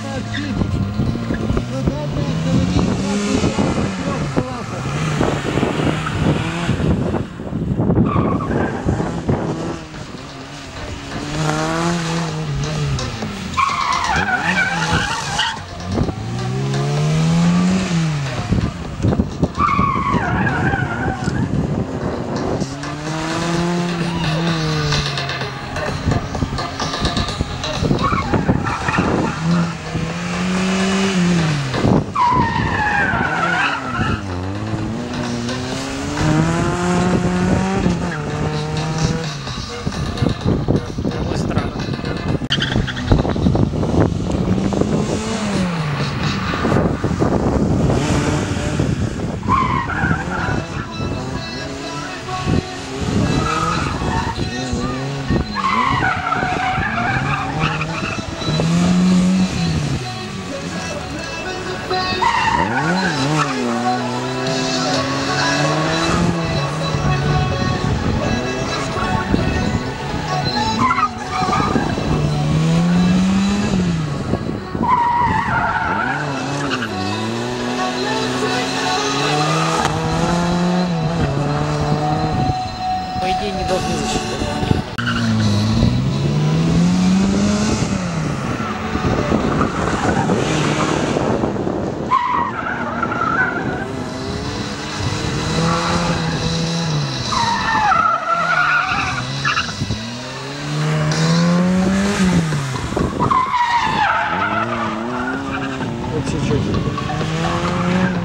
Thank you. По идее, не должны засчитать. Thank you.